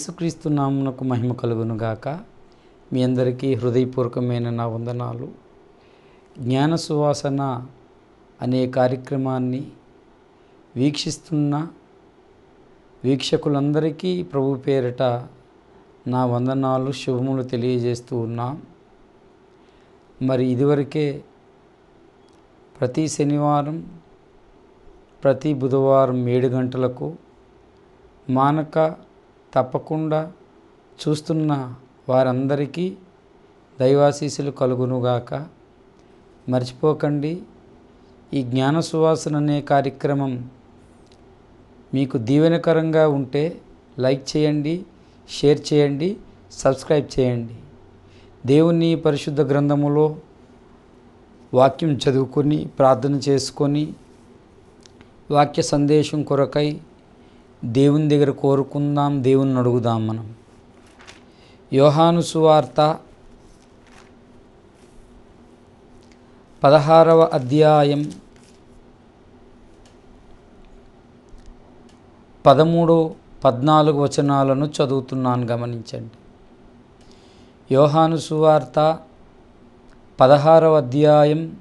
యేసుక్రీస్తు నామునకు మహిమ కలుగునుగాక. మీ అందరికీ హృదయపూర్వకమైన నా వందనాలు. జ్ఞాన సువాసన అనే కార్యక్రమాన్ని వీక్షిస్తున్న వీక్షకులందరికీ ప్రభు పేరిట నా వందనాలు శుభములు తెలియజేస్తూ ఉన్నా. మరి ఇదివరకే ప్రతి శనివారం ప్రతి బుధవారం ఏడు గంటలకు మానక తప్పకుండా చూస్తున్న వారందరికీ దైవాశీసులు కలుగునుగాక. మర్చిపోకండి ఈ జ్ఞాన సువాసన అనే కార్యక్రమం మీకు దీవెనకరంగా ఉంటే లైక్ చేయండి షేర్ చేయండి సబ్స్క్రైబ్ చేయండి. దేవుని పరిశుద్ధ గ్రంథములో వాక్యం చదువుకొని ప్రార్థన చేసుకొని వాక్య సందేశం కొరకై దేవుని దగ్గర కోరుకుందాం దేవుని అడుగుదాం మనం. యోహాను సువార్త పదహారవ అధ్యాయం పదమూడు పద్నాలుగు వచనాలను చదువుతున్నాను గమనించండి. యోహాను సువార్త పదహారవ అధ్యాయం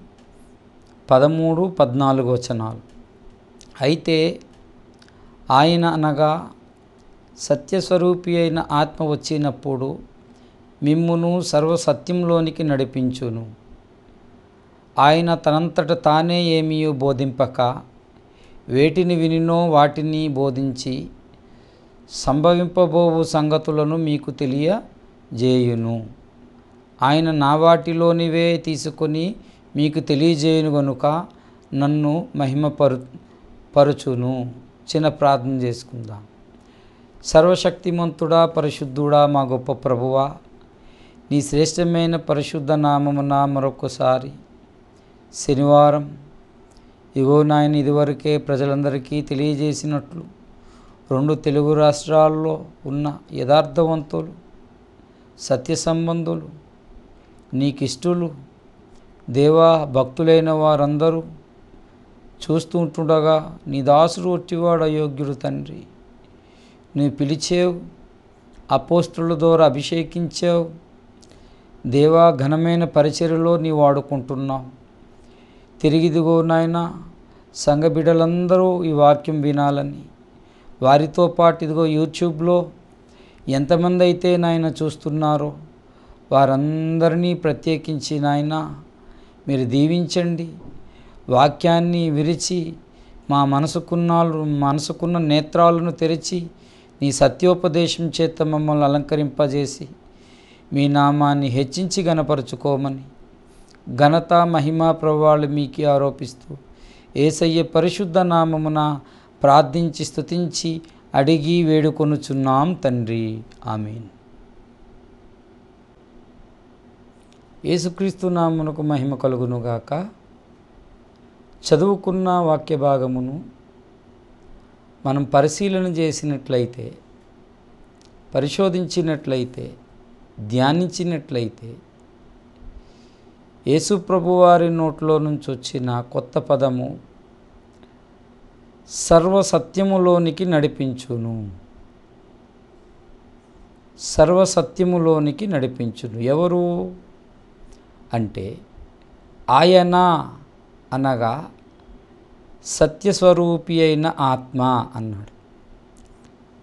పదమూడు పద్నాలుగు వచనాలు. అయితే ఆయన అనగా సత్యస్వరూపి అయిన ఆత్మ వచ్చినప్పుడు మిమ్మును సర్వసత్యంలోనికి నడిపించును. ఆయన తనంతట తానే ఏమీయో బోధింపక వేటిని వినినో వాటిని బోధించి సంభవింపబోవు సంగతులను మీకు తెలియజేయును. ఆయన నా వాటిలోనివే తీసుకొని మీకు తెలియజేయును గనుక నన్ను మహిమపరు పరుచును. చిన్న ప్రార్థన చేసుకుందాం. సర్వశక్తిమంతుడా పరిశుద్ధుడా మా గొప్ప ప్రభువా నీ శ్రేష్టమైన పరిశుద్ధ నామమున మరొకసారి శనివారం. ఇగో నాయన ఇదివరకే ప్రజలందరికీ తెలియజేసినట్లు రెండు తెలుగు రాష్ట్రాల్లో ఉన్న యథార్థవంతులు సత్య సంబంధులు నీకిష్టులు దేవా భక్తులైన వారందరూ చూస్తూ ఉంటుండగా నీ దాసుడు ఒట్టివాడు అయోగ్యుడు తండ్రి. నువ్వు పిలిచేవు అపోస్తుల ద్వారా అభిషేకించావు. దేవా ఘనమైన పరిచర్యలో నీ వాడుకుంటున్నావు తిరిగిదిగో నాయన సంఘ బిడ్డలందరూ ఈ వాక్యం వినాలని. వారితో పాటు ఇదిగో యూట్యూబ్లో ఎంతమంది అయితే నాయన చూస్తున్నారో వారందరినీ ప్రత్యేకించి నాయన మీరు దీవించండి. వాక్యాన్ని విరిచి మా మనసుకున్న మనసుకున్న నేత్రాలను తెరిచి నీ సత్యోపదేశం చేత మమ్మల్ని అలంకరింపజేసి మీ నామాన్ని హెచ్చించి గనపరుచుకోమని ఘనత మహిమ ప్రభావాలు మీకు ఆరోపిస్తూ ఏసయ్య పరిశుద్ధ నామమున ప్రార్థించి స్తుతించి అడిగి వేడుకొనుచున్నాం తండ్రి. ఆమెన్. యేసుక్రీస్తు నామునకు మహిమ కలుగునుగాక. చదువుకున్న వాక్య భాగమును మనం పరిశీలన చేసినట్లయితే పరిశోధించినట్లయితే ధ్యానించినట్లయితే యేసుప్రభువారి నోట్లో నుంచి వచ్చిన కొత్త పదము సర్వసత్యములోనికి నడిపించును. సర్వసత్యములోనికి నడిపించును. ఎవరు? అంటే ఆయన అనగా సత్యస్వరూపి అయిన ఆత్మ అన్నాడు.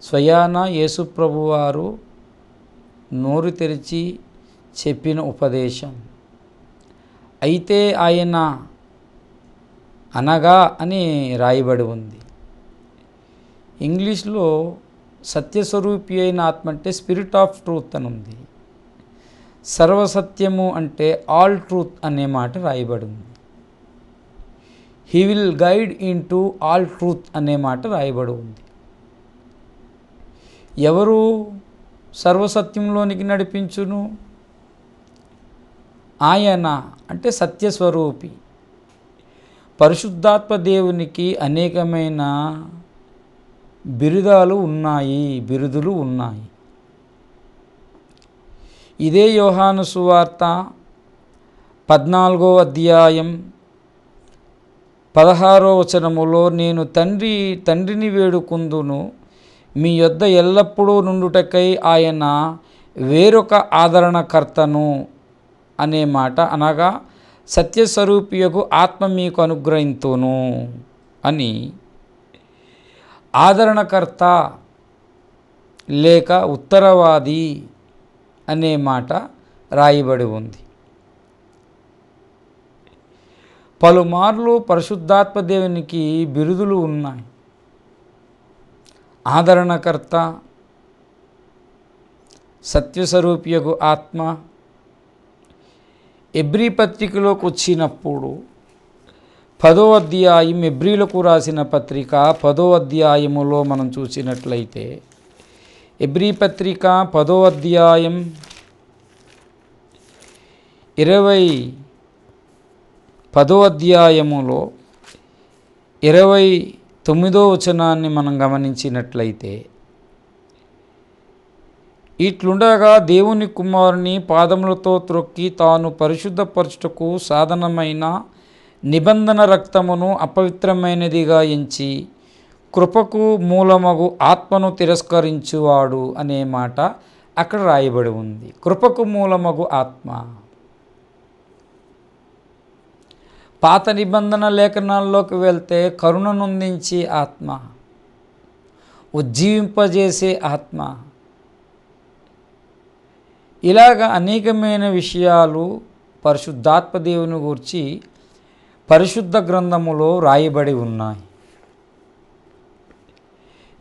స్వయాన యేసుప్రభువారు నోరు తెరిచి చెప్పిన ఉపదేశం అయితే ఆయన అనగా అని రాయబడి ఉంది. ఇంగ్లీష్లో సత్యస్వరూపి అయిన ఆత్మ అంటే స్పిరిట్ ఆఫ్ ట్రూత్ అని ఉంది. సర్వసత్యము అంటే ఆల్ ట్రూత్ అనే మాట రాయబడి ఉంది. He will guide into all truth అనే మాట రాయబడి ఉంది. ఎవరు సర్వసత్యంలోనికి నడిపించును? ఆయన అంటే సత్యస్వరూపి. పరిశుద్ధాత్మ దేవునికి అనేకమైన బిరుదాలు ఉన్నాయి బిరుదులు ఉన్నాయి. ఇదే యోహాను సువార్త పద్నాలుగో అధ్యాయం పదహారో వచనములో నేను తండ్రి తండ్రిని వేడుకుందును. మీ యొద్ద ఎల్లప్పుడూ నుండుటకై ఆయన వేరొక ఆదరణకర్తను అనే మాట అనగా సత్యస్వరూపియకు ఆత్మ మీకు అనుగ్రహింతును అని. ఆదరణకర్త లేక ఉత్తరవాది అనే మాట రాయబడి ఉంది. పలుమార్లు పరిశుద్ధాత్మ దేవునికి బిరుదులు ఉన్నాయి. ఆదరణకర్త సత్యస్వరూపియకు ఆత్మ ఎబ్రి పత్రికలోకి వచ్చినప్పుడు పదో అధ్యాయం ఎబ్రిలకు రాసిన పత్రిక పదో అధ్యాయములో మనం చూసినట్లయితే ఎబ్రి పత్రిక పదో అధ్యాయం ఇరవై పదో అధ్యాయములో ఇరవై తొమ్మిదో వచనాన్ని మనం గమనించినట్లయితే ఇట్లుండగా దేవుని కుమారుని పాదములతో త్రొక్కి తాను పరిశుద్ధపరచుటకు సాధనమైన నిబంధన రక్తమును అపవిత్రమైనదిగా ఎంచి కృపకు మూలమగు ఆత్మను తిరస్కరించువాడు అనే మాట అక్కడ రాయబడి ఉంది. కృపకు మూలమగు ఆత్మ పాత నిబంధన లేఖనాల్లోకి వెళ్తే కరుణ నొందించే ఆత్మ ఉజ్జీవింపజేసే ఆత్మ. ఇలాగ అనేకమైన విషయాలు పరిశుద్ధాత్మ దేవుని గురించి పరిశుద్ధ గ్రంథములో రాయబడి ఉన్నాయి.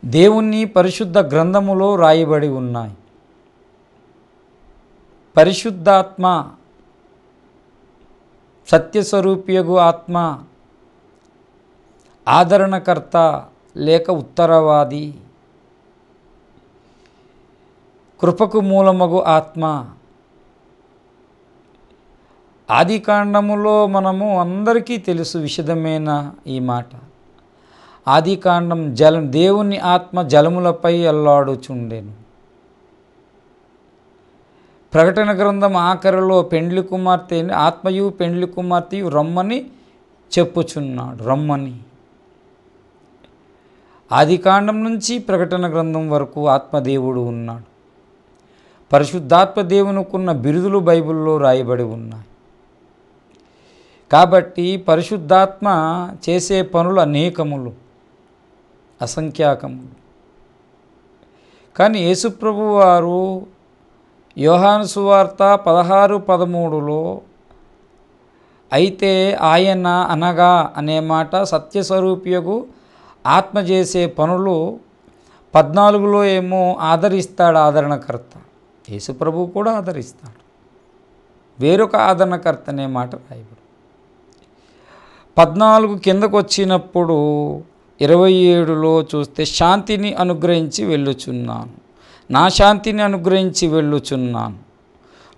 దేవుని పరిశుద్ధ గ్రంథములో రాయబడి ఉన్నాయి. పరిశుద్ధాత్మ సత్యస్వరూపియగు ఆత్మ ఆదరణకర్త లేక ఉత్తరవాది కృపకు మూలమగు ఆత్మ. ఆది కాండములో మనము అందరికీ తెలుసు విషదమైన ఈ మాట. ఆది కాండం జలం దేవుని ఆత్మ జలములపై అల్లాడుచుండెను. ప్రకటన గ్రంథం ఆఖరిలో పెండ్లి కుమార్తె ఆత్మయు పెండ్లి కుమార్తెయు రమ్మని చెప్పుచున్నాడు. రమ్మని. ఆదికాండం నుంచి ప్రకటన గ్రంథం వరకు ఆత్మదేవుడు ఉన్నాడు. పరిశుద్ధాత్మ దేవునికున్న బిరుదులు బైబిల్లో రాయబడి ఉన్నాయి. కాబట్టి పరిశుద్ధాత్మ చేసే పనులు అనేకములు అసంఖ్యాకములు. కానీ యేసుప్రభు వారు యోహాను సువార్త పదహారు పదమూడులో అయితే ఆయన అనగా అనే మాట సత్యస్వరూపియకు ఆత్మ చేసే పనులు పద్నాలుగులో ఏమో ఆదరిస్తాడు ఆదరణకర్త. యేసుప్రభు కూడా ఆదరిస్తాడు. వేరొక ఆదరణకర్త అనే మాట రాయబడు పద్నాలుగు కిందకు వచ్చినప్పుడు ఇరవై ఏడులో చూస్తే శాంతిని అనుగ్రహించి వెళ్ళుచున్నాను. నా శాంతిని అనుగ్రహించి వెళ్ళుచున్నాను.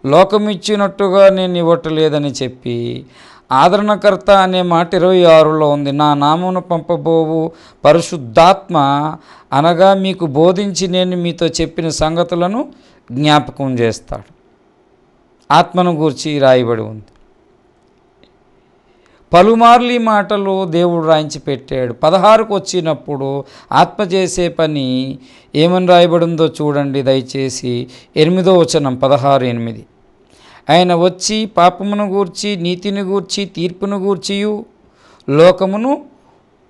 లోకమిచ్చినట్టుగా నేను ఇవ్వటలేదని చెప్పి ఆదరణకర్త అనే మాట ఇరవై ఆరులో ఉంది. నా నామమును పంపబోవు పరిశుద్ధాత్మ అనగా మీకు బోధించి నేను మీతో చెప్పిన సంగతులను జ్ఞాపకం చేస్తాడు. ఆత్మను గూర్చి రాయబడి ఉంది. పలుమార్లు ఈ మాటలు దేవుడు రాయించి పెట్టాడు. పదహారుకు వచ్చినప్పుడు ఆత్మ చేసే పని ఏమని రాయబడిందో చూడండి దయచేసి. ఎనిమిదో వచనం పదహారు ఎనిమిది. ఆయన వచ్చి పాపమును గూర్చి నీతిని గూర్చి తీర్పును గూర్చియు లోకమును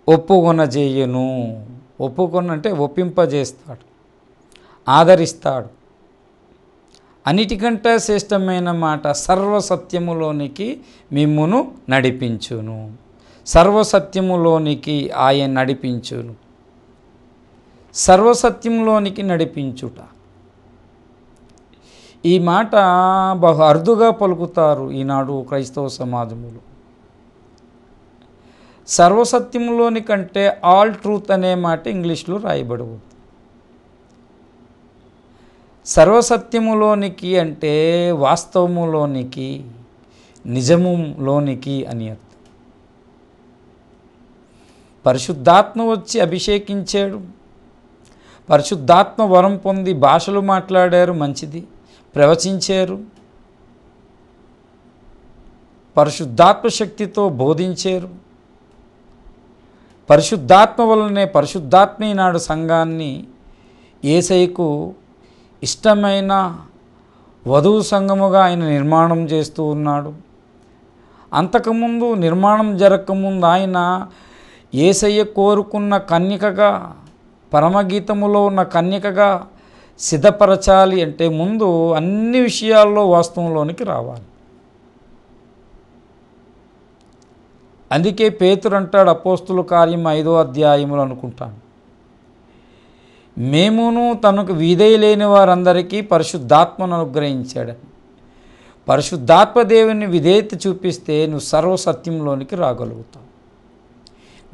ఒప్పుకొనజేయను. ఒప్పుకొన అంటే ఒప్పింపజేస్తాడు. ఆదరిస్తాడు. అన్నిటికంటే శ్రేష్టమైన మాట సర్వసత్యములోనికి మిమ్మును నడిపించును. సర్వసత్యములోనికి ఆయన నడిపించును. సర్వసత్యంలోనికి నడిపించుట. ఈ మాట బహు అరుదుగా పలుకుతారు ఈనాడు క్రైస్తవ సమాజములు. సర్వసత్యంలోని కంటే ఆల్ ట్రూత్ అనే మాట ఇంగ్లీష్లో రాయబడవు. సర్వసత్యములోనికి అంటే వాస్తవములోనికి నిజములోనికి అని అర్థం. పరిశుద్ధాత్మ వచ్చి అభిషేకించాడు. పరిశుద్ధాత్మ వరం పొంది భాషలు మాట్లాడారు మంచిది. ప్రవచించారు. పరిశుద్ధాత్మ శక్తితో బోధించారు. పరిశుద్ధాత్మ వలనే పరిశుద్ధాత్మ ఈనాడు సంఘాన్ని ఏసైకు ఇష్టమైన వధువు సంఘముగా ఆయన నిర్మాణం చేస్తూ ఉన్నాడు. అంతకుముందు నిర్మాణం జరగకముందు ఆయన ఏసయ్య కోరుకున్న కన్యకగా పరమగీతములో ఉన్న కన్యకగా సిద్ధపరచాలి అంటే ముందు అన్ని విషయాల్లో వాస్తవంలోనికి రావాలి. అందుకే పేతురు అంటాడు అపోస్తుల కార్యం ఐదో అధ్యాయములు అనుకుంటాను. మేమును తనకు విధేయులేని వారందరికీ పరిశుద్ధాత్మను అనుగ్రహించాడని పరిశుద్ధాత్మ దేవుని విధేయత చూపిస్తే నువ్వు సర్వసత్యంలోనికి రాగలుగుతావు.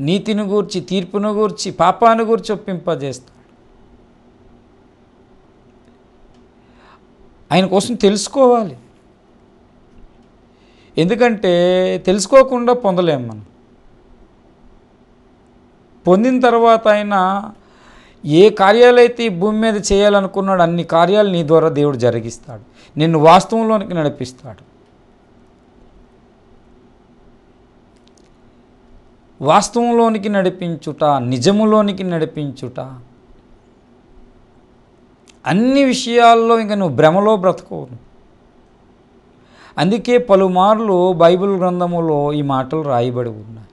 నీతిని గూర్చి తీర్పును గూర్చి పాపాన్ని గూర్చి ఒప్పింపజేస్తాడు. ఆయన కోసం తెలుసుకోవాలి. ఎందుకంటే తెలుసుకోకుండా పొందలేము మనం. పొందిన తర్వాత ఆయన ఏ కార్యాలైతే ఈ భూమి మీద చేయాలనుకున్నాడు అన్ని కార్యాలు నీ ద్వారా దేవుడు జరిగిస్తాడు. నిన్ను వాస్తవంలోనికి నడిపిస్తాడు. వాస్తవంలోనికి నడిపించుట నిజములోనికి నడిపించుట అన్ని విషయాల్లో ఇంకా నువ్వు భ్రమలో బ్రతకవు అందుకే పలుమార్లు బైబిల్ గ్రంథములో ఈ మాటలు రాయబడి ఉన్నాయి.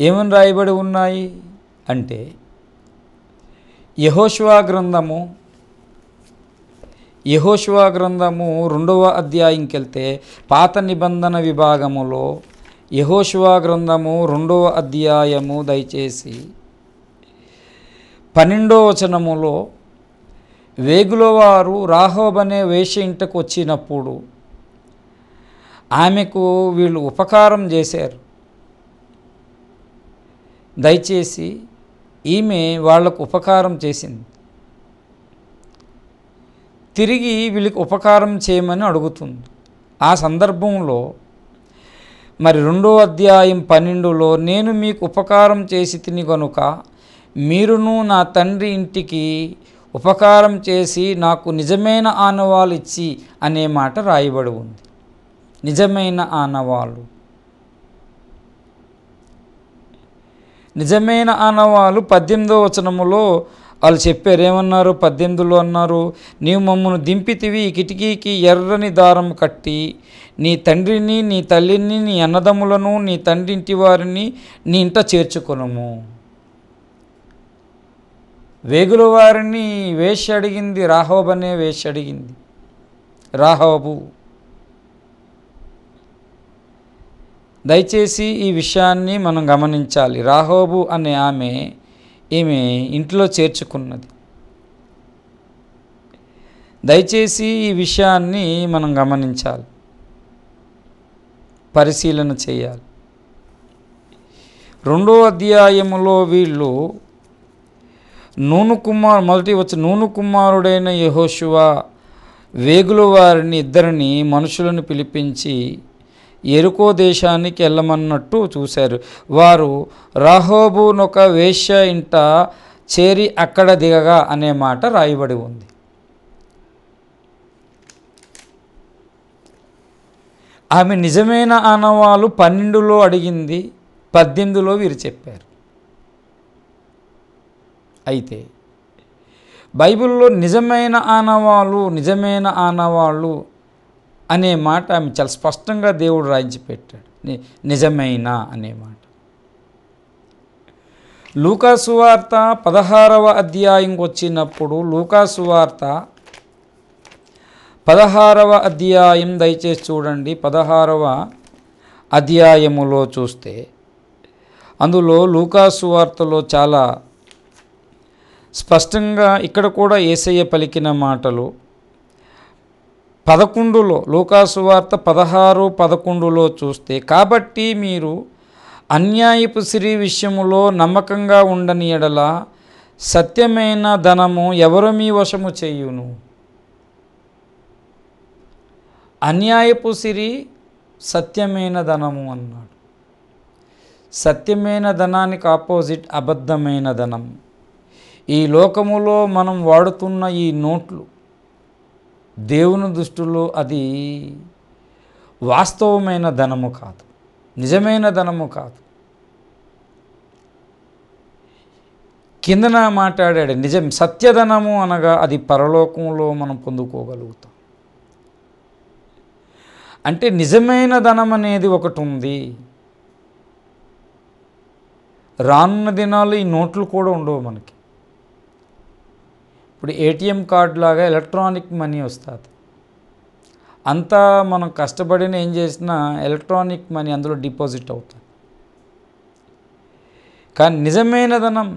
ఏమని రాయబడి ఉన్నాయి? అంటే యహోశివా గ్రంథము యహోశివా గ్రంథము రెండవ అధ్యాయంకి వెళ్తే పాత నిబంధన విభాగములో యహోశివా గ్రంథము రెండవ అధ్యాయము దయచేసి పన్నెండో వచనములో వేగులవారు రాహోబనే వేష ఇంటకు వచ్చినప్పుడు ఆమెకు వీళ్ళు ఉపకారం చేశారు. దయచేసి ఈమె వాళ్ళకు ఉపకారం చేసింది. తిరిగి వీళ్ళకి ఉపకారం చేయమని అడుగుతుంది. ఆ సందర్భంలో మరి రెండో అధ్యాయం పన్నెండులో నేను మీకు ఉపకారం చేసి తిని గనుక మీరును నా తండ్రి ఇంటికి ఉపకారం చేసి నాకు నిజమైన ఆనవాళ్ళు ఇచ్చి అనే మాట రాయబడి ఉంది. నిజమైన ఆనవాళ్ళు నిజమైన ఆనవాళ్ళు పద్దెనిమిదో వచనములో వాళ్ళు చెప్పారు. ఏమన్నారు? పద్దెనిమిదిలో అన్నారు నీవు మమ్మను దింపితివి కిటికీకి ఎర్రని దారం కట్టి నీ తండ్రిని నీ తల్లిని నీ అన్నదమ్ములను నీ తండ్రి ఇంటి వారిని నీ ఇంట చేర్చుకొనము. వేగుల వారిని వేషి అడిగింది రాహోబ్ అనే వేషి అడిగింది రాహోబు దయచేసి ఈ విషయాన్ని మనం గమనించాలి. రాహోబు అనే ఆమె ఈమె ఇంట్లో చేర్చుకున్నది. దయచేసి ఈ విషయాన్ని మనం గమనించాలి. పరిశీలన చేయాలి. రెండో అధ్యాయములో వీళ్ళు నూను కుమార్ మొదటి వచ్చి నూను కుమారుడైన యహోశువ వేగుల వారిని ఇద్దరిని మనుషులను పిలిపించి ఎరుకో దేశానికి వెళ్ళమన్నట్టు చూశారు. వారు రాహోబునొక వేశ్య ఇంట చేరి అక్కడ దిగగా అనే మాట రాయబడి ఉంది. ఆమె నిజమైన ఆనవాలు పన్నెండులో అడిగింది పద్దెనిమిదిలో వీరు చెప్పారు. అయితే బైబిల్లో నిజమైన ఆనవాళ్ళు నిజమైన ఆనవాళ్ళు అనే మాట ఆమె చాలా స్పష్టంగా దేవుడు రాయించి పెట్టాడు ని- నిజమైన అనే మాట. లూకాసువార్త పదహారవ అధ్యాయంకి వచ్చినప్పుడు లూకాసువార్త పదహారవ అధ్యాయం దయచేసి చూడండి. పదహారవ అధ్యాయములో చూస్తే అందులో లూకాసు వార్తలో చాలా స్పష్టంగా ఇక్కడ కూడా ఏసయ్య పలికిన మాటలు పదకొండులో లూకాసు వార్త పదహారు పదకొండులో చూస్తే కాబట్టి మీరు అన్యాయపు సిరి విషయములో నమ్మకంగా ఉండని ఎడల సత్యమైన ధనము ఎవరు మీ వశము చేయును? అన్యాయపు సిరి సత్యమైన ధనము అన్నాడు. సత్యమైన ధనానికి ఆపోజిట్ అబద్ధమైన ధనం. ఈ లోకములో మనం వాడుతున్న ఈ నోట్లు దేవుని దృష్టిలో అది వాస్తవమైన ధనము కాదు. నిజమైన ధనము కాదు. కిందన మాట్లాడాడు నిజం సత్యధనము అనగా అది పరలోకంలో మనం పొందుకోగలుగుతాం. అంటే నిజమైన ధనం అనేది ఒకటి ఉంది. రానున్న దినాలు ఈ నోట్లు కూడా ఉండవు మనకి. ఇప్పుడు ఏటీఎం కార్డు లాగా ఎలక్ట్రానిక్ మనీ వస్తుంది. అంతా మనం కష్టపడిన ఏం చేసినా ఎలక్ట్రానిక్ మనీ అందులో డిపాజిట్ అవుతుంది. కానీ నిజమైన ధనం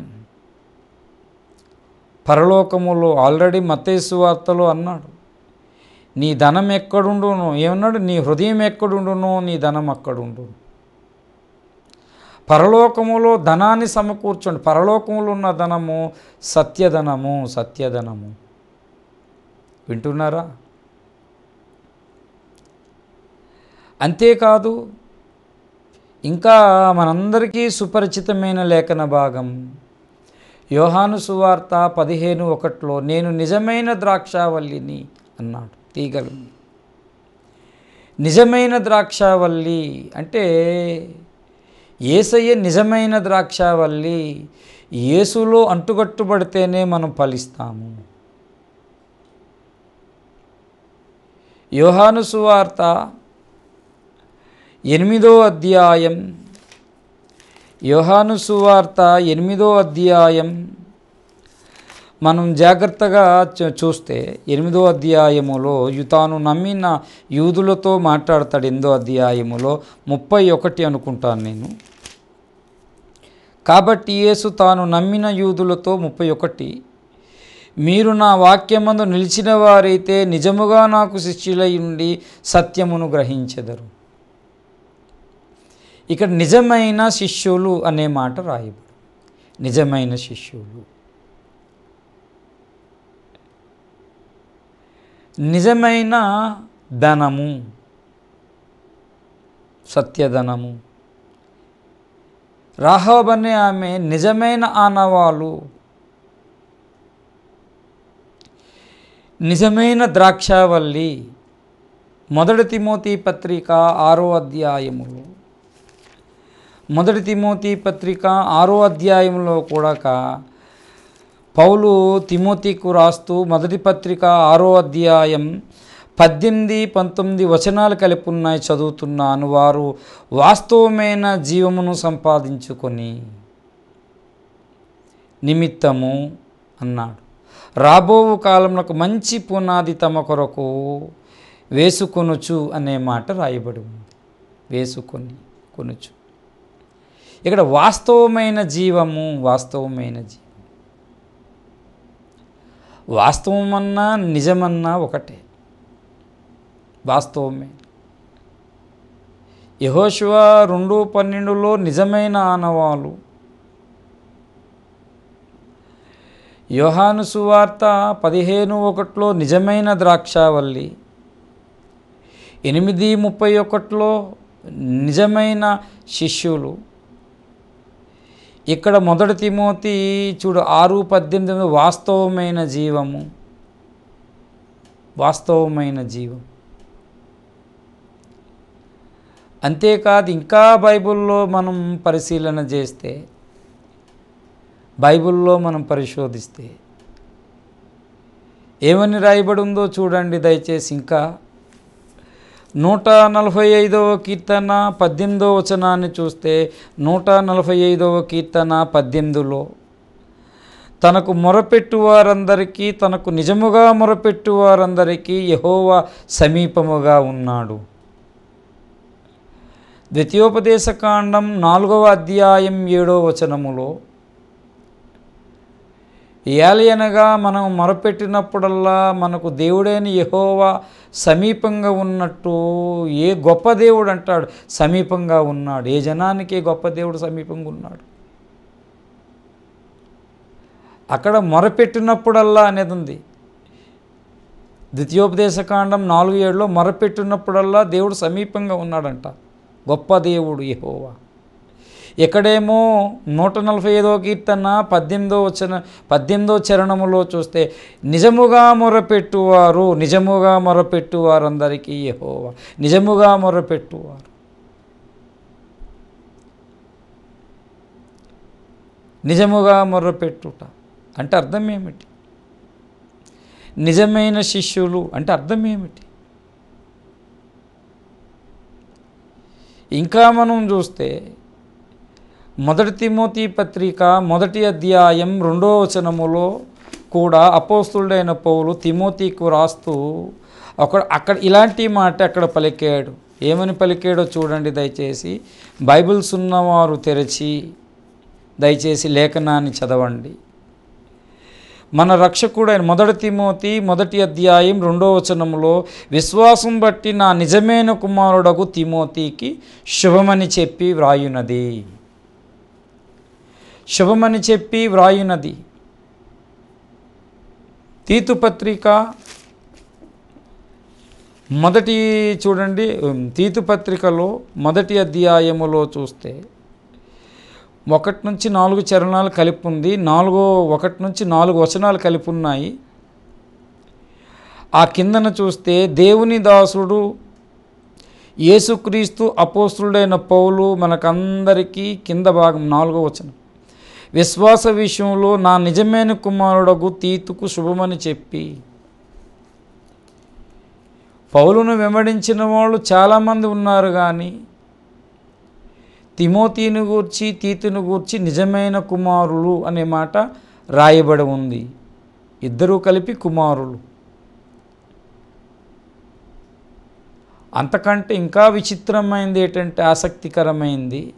పరలోకములో ఆల్రెడీ మతేసు వార్తలో అన్నాడు. నీ ధనం ఎక్కడుండును ఏమన్నాడు? నీ హృదయం ఎక్కడుండును నీ ధనం అక్కడుండును. పరలోకములో ధనాన్ని సమకూర్చండి. పరలోకములో ఉన్న ధనము సత్యధనము సత్యధనము. వింటున్నారా? అంతేకాదు ఇంకా మనందరికీ సుపరిచితమైన లేఖన భాగం యోహాను సువార్త పదిహేను ఒకటిలో నేను నిజమైన ద్రాక్షావల్లిని అన్నాడు. తీగలు. నిజమైన ద్రాక్షావల్లి అంటే ఏసయ్య నిజమైన ద్రాక్షావల్లి యేసులో అంటుకట్టుబడితేనే మనం ఫలిస్తాము. యోహాను సువార్త ఎనిమిదో అధ్యాయం. యోహాను సువార్త ఎనిమిదో అధ్యాయం. మనం జాగ్రత్తగా చూస్తే ఎనిమిదో అధ్యాయములో యు- తాను నమ్మిన యూదులతో మాట్లాడతాడు ఎనిమిదో అధ్యాయములో ముప్పై ఒకటి అనుకుంటాను నేను. కాబట్టి యేసు తాను నమ్మిన యూదులతో ముప్పై ఒకటి మీరు నా వాక్యమందు నిలిచిన వారైతే నిజముగా నాకు శిష్యులై ఉండి సత్యమును గ్రహించెదరు. ఇక్కడ నిజమైన శిష్యులు అనే మాట రాయబడు. నిజమైన శిష్యులు. నిజమైన ధనము సత్యధనము. రాహబ్ అనే ఆమె నిజమైన ఆనవాలు. నిజమైన ద్రాక్షావల్లి. మొదటి తిమోతి పత్రిక ఆరో అధ్యాయములు. మొదటి తిమోతి పత్రిక ఆరో అధ్యాయంలో కూడా కా- పౌలు తిమోతికు రాస్తూ మొదటి పత్రిక ఆరో అధ్యాయం పద్దెనిమిది పంతొమ్మిది వచనాలు కలిపి ఉన్నాయి చదువుతున్నాను. వారు వాస్తవమైన జీవమును సంపాదించుకొని నిమిత్తము అన్నాడు. రాబో కాలంలో మంచి పునాది తమ కొరకు వేసుకొనుచు అనే మాట రాయబడి ఉంది. వేసుకొని కొనుచు. ఇక్కడ వాస్తవమైన జీవము వాస్తవమైన జీవం వాస్తవమన్నా నిజమన్నా ఒకటే. వాస్తవమే. యహోశివ రెండు పన్నెండులో నిజమైన ఆనవాలు. యోహాను సువార్త పదిహేను ఒకటిలో నిజమైన ద్రాక్షావల్లి. ఎనిమిది ముప్పై ఒకటిలో నిజమైన శిష్యులు. ఇక్కడ మొదటి తిమోతి చూడు ఆరు పద్దెనిమిది వాస్తవమైన జీవము. వాస్తవమైన జీవం. అంతేకాదు ఇంకా బైబిల్లో మనం పరిశీలన చేస్తే బైబిల్లో మనం పరిశోధిస్తే ఏమని రాయబడి ఉందో చూడండి దయచేసి. ఇంకా నూట నలభై ఐదవ కీర్తన పద్దెనిమిదవ వచనాన్ని చూస్తే నూట నలభై ఐదవ కీర్తన పద్దెనిమిదిలో తనకు మొరపెట్టు వారందరికీ తనకు నిజముగా మొరపెట్టు వారందరికీ యహోవా సమీపముగా ఉన్నాడు. ద్వితీయోపదేశకాండం నాలుగవ అధ్యాయం ఏడవ వచనములో ఏలయనగా మనం మొరపెట్టినప్పుడల్లా మనకు దేవుడైన యహోవా సమీపంగా ఉన్నట్టు ఏ గొప్ప దేవుడు అంటాడు? సమీపంగా ఉన్నాడు. ఏ జనానికి గొప్ప దేవుడు సమీపంగా ఉన్నాడు? అక్కడ మొరపెట్టినప్పుడల్లా అనేది ఉంది. ద్వితీయోపదేశకాండం నాలుగు ఏడులో మొరపెట్టినప్పుడల్లా దేవుడు సమీపంగా ఉన్నాడంట. గొప్ప దేవుడు యెహోవా. ఎక్కడేమో నూట నలభై ఐదో కీర్తన పద్దెనిమిదో వచ్చిన పద్దెనిమిదో చరణములో చూస్తే నిజముగా మొరపెట్టువారు నిజముగా మొరపెట్టువారందరికీ యహోవా నిజముగా మొరపెట్టువారు. నిజముగా మొర్రపెట్టుట అంటే అర్థం ఏమిటి? నిజమైన శిష్యులు అంటే అర్థం ఏమిటి? ఇంకా మనం చూస్తే మొదటి తిమోతి పత్రిక మొదటి అధ్యాయం రెండో వచనములో కూడా అపోస్తుడైన పౌలు తిమోతికు రాస్తూ ఒక అక్కడ ఇలాంటి మాట అక్కడ పలికాడు. ఏమని పలికాడో చూడండి దయచేసి. బైబిల్స్ ఉన్నవారు తెరచి దయచేసి లేఖనాన్ని చదవండి. మన రక్షకుడైన మొదటి తిమోతి మొదటి అధ్యాయం రెండో వచనంలో విశ్వాసం బట్టి నా నిజమైన కుమారుడకు తిమోతికి శుభమని చెప్పి వ్రాయునది. శుభమని చెప్పి వ్రాయునది. తీతుపత్రిక మొదటి చూడండి తీతుపత్రికలో మొదటి అధ్యాయములో చూస్తే ఒకటి నుంచి నాలుగు చరణాలు కలిపి ఉంది. నాలుగో ఒకటి నుంచి నాలుగు వచనాలు కలిపి ఉన్నాయి. ఆ కిందన చూస్తే దేవుని దాసుడు యేసుక్రీస్తు అపోస్తుడైన పౌలు మనకందరికీ కింద భాగం నాలుగో వచనం. విశ్వాస విషయంలో నా నిజమైన కుమారుడకు తీతుకు శుభమని చెప్పి. పౌలును వెంబడించిన వాళ్ళు చాలామంది ఉన్నారు కానీ తిమోతిని గూర్చి తీతుని గూర్చి నిజమైన కుమారులు అనే మాట రాయబడి ఉంది. ఇద్దరూ కలిపి కుమారులు. అంతకంటే ఇంకా విచిత్రమైంది ఏంటంటే ఆసక్తికరమైంది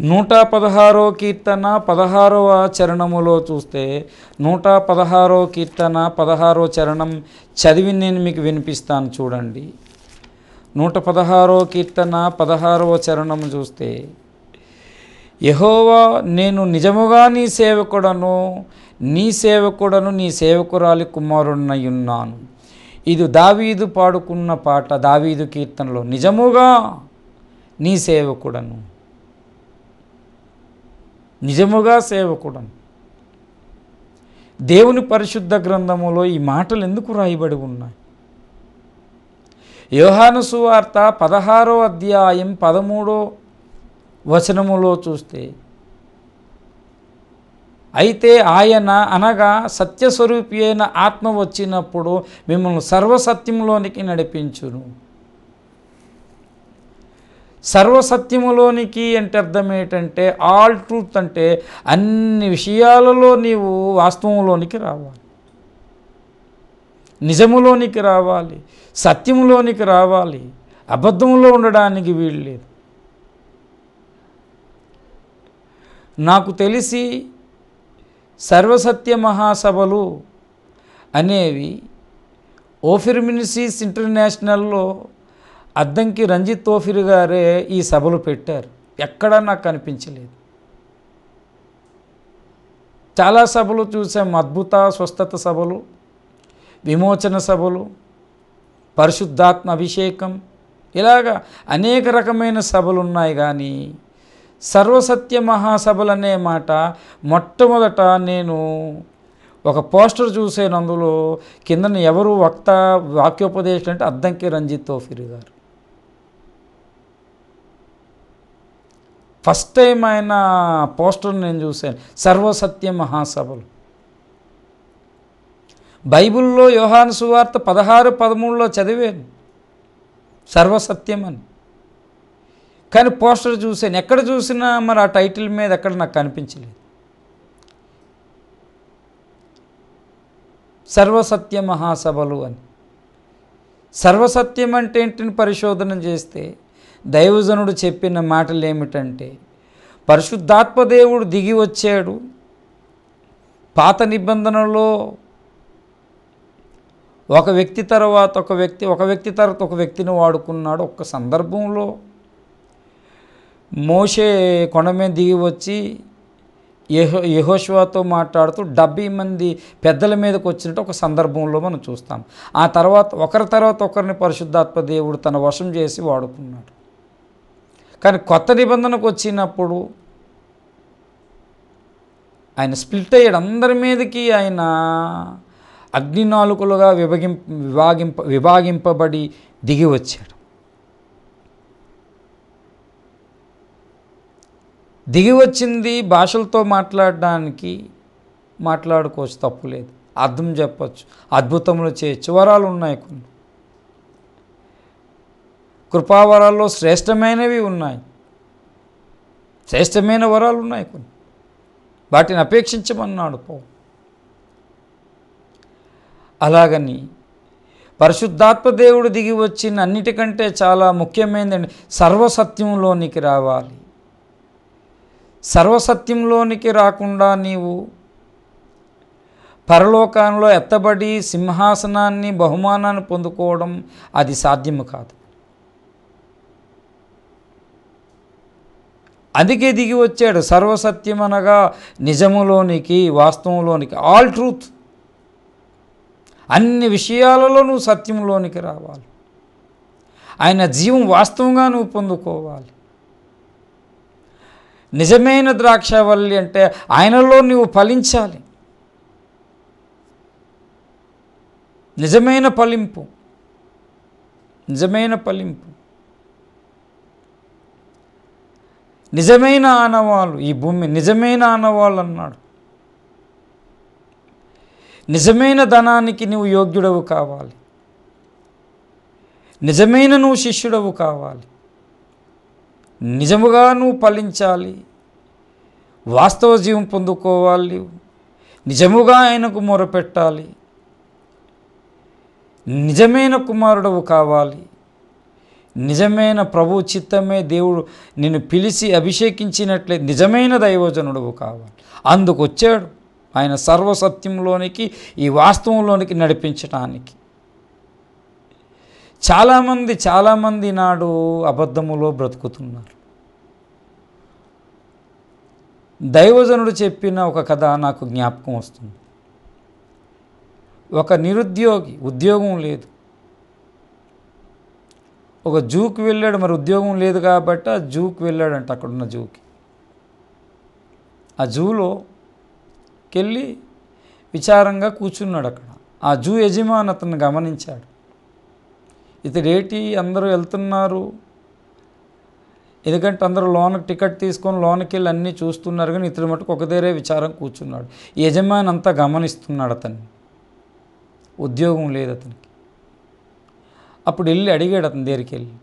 నూట పదహారో కీర్తన పదహారవ చరణములో చూస్తే నూట పదహారో కీర్తన పదహారో చరణం చదివి నేను మీకు వినిపిస్తాను చూడండి. నూట పదహారో కీర్తన పదహారవ చరణం చూస్తే యహోవా నేను నిజముగా నీ సేవకుడను నీ సేవకుడను నీ సేవకురాలి కుమారుడినై ఉన్నాను ఇది దావీదు పాడుకున్న పాట దావీదు కీర్తనలో నిజముగా నీ సేవకుడను. నిజముగా సేవకుడను. దేవుని పరిశుద్ధ గ్రంథములో ఈ మాటలు ఎందుకు రాయబడి ఉన్నాయి? యోహాను సువార్త పదహారో అధ్యాయం పదమూడో వచనములో చూస్తే అయితే ఆయన అనగా సత్యస్వరూపి అయిన ఆత్మ వచ్చినప్పుడు మిమ్మల్ని సర్వసత్యంలోనికి నడిపించును. సర్వసత్యములోనికి అంటే అర్థం ఏంటంటే ఆల్ ట్రూత్ అంటే అన్ని విషయాలలో నీవు వాస్తవంలోనికి రావాలి. నిజములోనికి రావాలి. సత్యములోనికి రావాలి. అబద్ధంలో ఉండడానికి వీలు లేదు. నాకు తెలిసి సర్వసత్య మహాసభలు అనేవి ఓఫిర్మినిసీస్ ఇంటర్నేషనల్లో అద్దంకి రంజిత్ తోఫిర్ గారే ఈ సభలు పెట్టారు. ఎక్కడా నాకు కనిపించలేదు చాలా సభలు చూసాం. అద్భుత స్వస్థత సభలు విమోచన సభలు పరిశుద్ధాత్మ అభిషేకం. ఇలాగా అనేక రకమైన సభలు ఉన్నాయి కానీ సర్వసత్య మహాసభలు అనే మాట మొట్టమొదట నేను ఒక పోస్టర్ చూసాను అందులో కిందన ఎవరు వక్త వాక్యోపదేశం అంటే అద్దంకి రంజిత్ తోఫిర్ గారు. ఫస్ట్ టైం ఆయన పోస్టర్ నేను చూశాను. సర్వసత్య మహాసభలు. బైబిల్లో యోహాను సువార్త పదహారు పదమూడులో చదివాను. సర్వసత్యం అని కానీ పోస్టర్ చూశాను. ఎక్కడ చూసినా మరి ఆ టైటిల్ మీద ఎక్కడ నాకు కనిపించలేదు. సర్వసత్య మహాసభలు అని. సర్వసత్యం అంటే ఏంటిని పరిశోధన చేస్తే దైవజనుడు చెప్పిన మాటలు ఏమిటంటే పరిశుద్ధాత్మదేవుడు దిగి వచ్చాడు. పాత నిబంధనలో ఒక వ్యక్తి తర్వాత ఒక వ్యక్తి ఒక వ్యక్తి తర్వాత ఒక వ్యక్తిని వాడుకున్నాడు. ఒక్క సందర్భంలో మోషే కొండ మీద దిగి వచ్చి యహో యహోశ్వాతో మాట్లాడుతూ డెబ్బై మంది పెద్దల మీదకి వచ్చినట్టు ఒక సందర్భంలో మనం చూస్తాం. ఆ తర్వాత ఒకరి తర్వాత ఒకరిని పరిశుద్ధాత్మ దేవుడు తన వశం చేసి వాడుకున్నాడు. కానీ కొత్త నిబంధనకు వచ్చినప్పుడు ఆయన స్ప్లిట్ అయ్యాడు. అందరి మీదకి ఆయన అగ్ని నాలుకలుగా విభగిం విభాగింప విభాగింపబడి దిగి వచ్చాడు. దిగి వచ్చింది భాషలతో మాట్లాడడానికి మాట్లాడుకోవచ్చు తప్పులేదు అర్థం చెప్పచ్చు అద్భుతములు చేయొచ్చు వరాలు ఉన్నాయి కొన్ని. కృపావరాల్లో శ్రేష్టమైనవి ఉన్నాయి. శ్రేష్టమైన వరాలు ఉన్నాయి కొన్ని. వాటిని అపేక్షించమన్నాడు పో అలాగని పరిశుద్ధాత్మ దేవుడు దిగి వచ్చిన అన్నిటికంటే చాలా ముఖ్యమైనది సర్వసత్యంలోనికి రావాలి. సర్వసత్యంలోనికి రాకుండా నీవు పరలోకంలో ఎత్తబడి సింహాసనాన్ని బహుమానాన్ని పొందుకోవడం అది సాధ్యము కాదు. అందుకే దిగి వచ్చాడు. సర్వసత్యం అనగా నిజములోనికి వాస్తవంలోనికి ఆల్ ట్రూత్. అన్ని విషయాలలో నువ్వు సత్యంలోనికి రావాలి. ఆయన జీవం వాస్తవంగా నువ్వు పొందుకోవాలి. నిజమైన ద్రాక్షవల్లి అంటే ఆయనలో నువ్వు ఫలించాలి. నిజమైన ఫలింపు. నిజమైన ఫలింపు. నిజమైన ఆనవాళ్ళు ఈ భూమి నిజమైన ఆనవాళ్ళు అన్నాడు. నిజమైన ధనానికి నువ్వు యోగ్యుడవు కావాలి. నిజమైన నువ్వు శిష్యుడవు కావాలి. నిజముగా నువ్వు ఫలించాలి. వాస్తవ జీవం పొందుకోవాలి. నిజముగా ఆయనకు మొరపెట్టాలి. నిజమైన కుమారుడవు కావాలి. నిజమైన ప్రభు చిత్తమే దేవుడు నిన్ను పిలిచి అభిషేకించినట్లే నిజమైన దైవజనుడు కావాలి. అందుకు వచ్చాడు. ఆయన సర్వసత్యంలోనికి ఈ వాస్తవంలోనికి నడిపించటానికి. చాలామంది చాలామంది నాడు అబద్ధములో బ్రతుకుతున్నారు. దైవజనుడు చెప్పిన ఒక కథ నాకు జ్ఞాపకం వస్తుంది. ఒక నిరుద్యోగి ఉద్యోగం లేదు. ఒక జూకి వెళ్ళాడు మరి ఉద్యోగం లేదు కాబట్టి ఆ జూకి వెళ్ళాడంట అక్కడున్న జూకి. ఆ జూలో కెళ్ళి విచారంగా కూర్చున్నాడు అక్కడ. ఆ జూ యజమాని అతన్ని గమనించాడు. ఇతడేటి అందరూ వెళ్తున్నారు? ఎందుకంటే అందరూ లోనకి టికెట్ తీసుకొని లోనకి వెళ్ళి అన్నీ చూస్తున్నారు కానీ ఇతడు మటుకు ఒక విచారం కూర్చున్నాడు. యజమాని అంతా గమనిస్తున్నాడు అతన్ని. ఉద్యోగం లేదు అతనికి. అప్పుడు వెళ్ళి అడిగాడు అతని దగ్గరికి వెళ్ళి.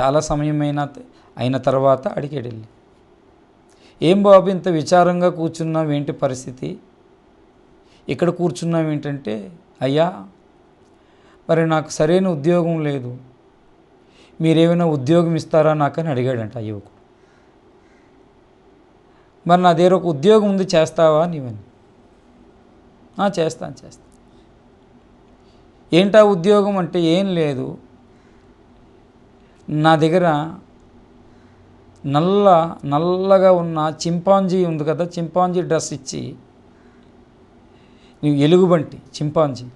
చాలా సమయం అయిన అయిన తర్వాత అడిగాడు వెళ్ళి. ఏం బాబు ఇంత విచారంగా కూర్చున్నావు? ఏంటి పరిస్థితి? ఇక్కడ కూర్చున్నావు ఏంటంటే అయ్యా మరి నాకు సరైన ఉద్యోగం లేదు. మీరేమైనా ఉద్యోగం ఇస్తారా నాకని అడిగాడంట ఆ యువకుడు. మరి నా దగ్గర ఒక ఉద్యోగం ఉంది చేస్తావా నీవని? చేస్తాను చేస్తాను ఏంటా ఉద్యోగం అంటే ఏం లేదు. నా దగ్గర నల్ల నల్లగా ఉన్న చింపాంజీ ఉంది కదా చింపాంజీ డ్రెస్ ఇచ్చి నువ్వు ఎలుగుబంటి చింపాంజీ.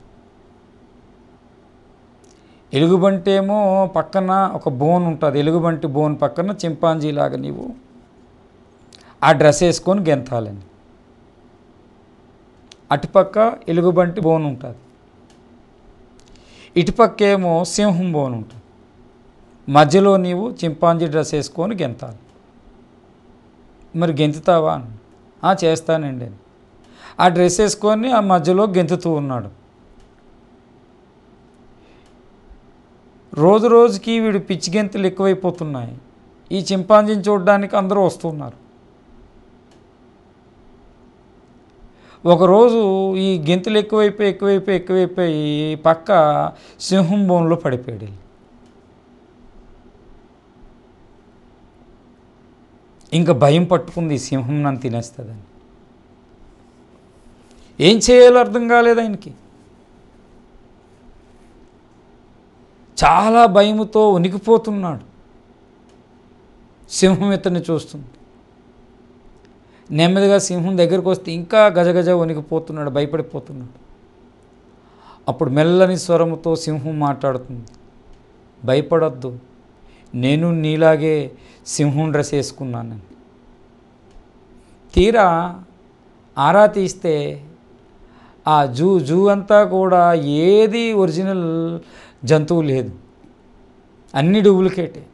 ఎలుగుబంటి ఏమో పక్కన ఒక బోన్ ఉంటుంది ఎలుగుబంటి బోన్ పక్కన చింపాంజీ లాగా నీవు ఆ డ్రెస్ వేసుకొని గెంతాలని. అటుపక్క ఎలుగుబంటి బోన్ ఉంటుంది. ఇటుపక్కేమో సింహం బోన్ ఉంటుంది. మధ్యలో నీవు చింపాంజీ డ్రెస్ వేసుకొని గెంతాలి. మరి గెంతుతావా అని. "ఆ, చేస్తానండి ఆ డ్రెస్ వేసుకొని ఆ మధ్యలో గెంతుతూ ఉన్నాడు. రోజు రోజుకి వీడు పిచ్చి గెంతులు ఎక్కువైపోతున్నాయి. ఈ చింపాంజీని చూడడానికి అందరూ వస్తున్నారు. ఒకరోజు ఈ గెంతులు ఎక్కువైపోయి ఎక్కువైపోయి ఎక్కువైపోయి పక్క సింహం బోన్లో పడిపోయాడు ఇంకా భయం పట్టుకుంది ఈ సింహం నన్ను తినేస్తుందని. ఏం చేయాలో అర్థం కాలేదు ఆయనకి. చాలా భయముతో ఉనికిపోతున్నాడు సింహం ఇతన్ని చూస్తుంది. నెమ్మదిగా సింహం దగ్గరికి వస్తే ఇంకా గజగజ వణికిపోతున్నాడు భయపడిపోతున్నాడు. అప్పుడు మెల్లని స్వరముతో సింహం మాట్లాడుతుంది. భయపడొద్దు నేను నీలాగే సింహం డ్రెస్ వేసుకున్నానని తీరా ఆరా తీస్తే ఆ జూ జూ అంతా కూడా ఏది ఒరిజినల్ జంతువు లేదు. అన్ని డూప్లికేటే.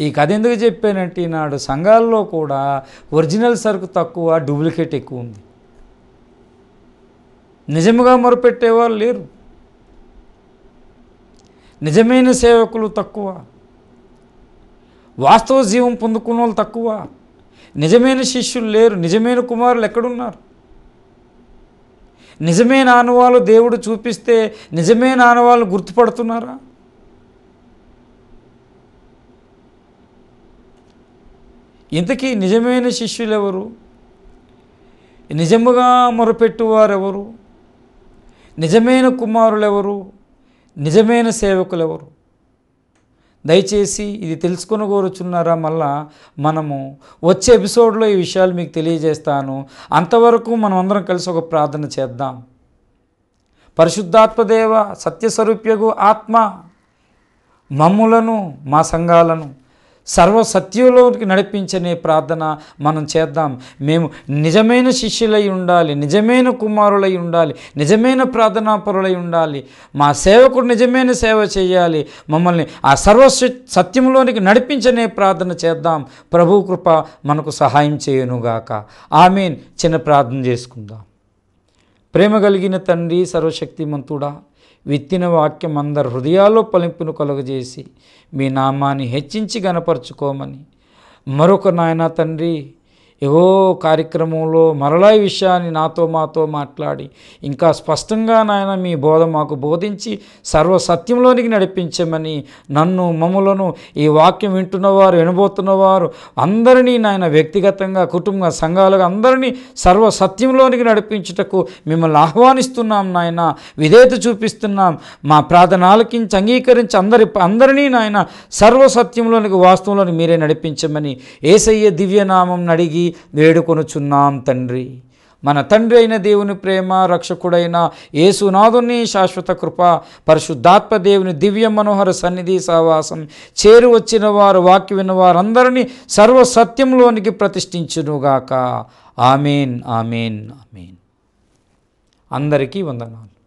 ఈ కథ ఎందుకు చెప్పానంటే ఈనాడు సంఘాల్లో కూడా ఒరిజినల్ సరుకు తక్కువ డూప్లికేట్ ఎక్కువ ఉంది. నిజముగా మొరపెట్టేవాళ్ళు లేరు. నిజమైన సేవకులు తక్కువ. వాస్తవ జీవం పొందుకున్న వాళ్ళు తక్కువ. నిజమైన శిష్యులు లేరు. నిజమైన కుమారులు ఎక్కడున్నారు? నిజమైన ఆనవాళ్ళు దేవుడు చూపిస్తే నిజమైన ఆనవాళ్ళు గుర్తుపడుతున్నారా? ఇంతకీ నిజమైన శిష్యులు ఎవరు నిజముగా మొరపెట్టువారెవరు? నిజమైన కుమారులు ఎవరు నిజమైన సేవకులు ఎవరు దయచేసి ఇది తెలుసుకుని కోరుచున్నారా మళ్ళా మనము వచ్చే ఎపిసోడ్లో ఈ విషయాలు మీకు తెలియజేస్తాను. అంతవరకు మనం అందరం కలిసి ఒక ప్రార్థన చేద్దాం. పరిశుద్ధాత్మదేవ సత్యస్వరూప్యగు ఆత్మ మమ్ములను మా సంఘాలను సర్వసత్యంలోకి నడిపించనే ప్రార్థన మనం చేద్దాం. మేము నిజమైన శిష్యులై ఉండాలి నిజమైన కుమారులై ఉండాలి నిజమైన ప్రార్థనాపరులై ఉండాలి. మా సేవకుడు నిజమైన సేవ చేయాలి. మమ్మల్ని ఆ సర్వ సత్యంలోనికి నడిపించనే ప్రార్థన చేద్దాం. ప్రభు కృప మనకు సహాయం చేయనుగాక. ఆమెన్. చిన్న ప్రార్థన చేసుకుందాం. ప్రేమ కలిగిన తండ్రి సర్వశక్తిమంతుడా విత్తిన వాక్యం అందరి హృదయాల్లో పలింపును కలుగజేసి మీ నామాన్ని హెచ్చించి గనపరుచుకోమని. మరొక నాయన తండ్రి ఏవో కార్యక్రమంలో మరలా ఈ విషయాన్ని నాతో మాతో మాట్లాడి ఇంకా స్పష్టంగా నాయన మీ బోధ మాకు బోధించి సర్వ సత్యంలోనికి నడిపించమని నన్ను మమ్ములను ఈ వాక్యం వింటున్నవారు వినబోతున్నవారు అందరినీ నాయన వ్యక్తిగతంగా కుటుంబ సంఘాలుగా అందరినీ సర్వ సత్యంలోనికి నడిపించుటకు మిమ్మల్ని ఆహ్వానిస్తున్నాం నాయన. విధేయత చూపిస్తున్నాం. మా ప్రార్థన ఆలకించి అంగీకరించి అందరి అందరినీ నాయన సర్వ సత్యంలోనికి వాస్తవంలోని మీరే నడిపించమని ఏసయ్య దివ్యనామం అడిగి వేడుకొనుచున్నాం తండ్రి. మన తండ్రి అయిన దేవుని ప్రేమ రక్షకుడైన యేసునాథుని శాశ్వత కృప పరిశుద్ధాత్మ దేవుని దివ్య మనోహర సన్నిధి సహవాసం చేరు వచ్చిన వారు వాక్య విన్న వారందరినీ సర్వ సత్యంలోనికి ప్రతిష్ఠించునుగాక. Amen amen amen. అందరికీ వందనాలు.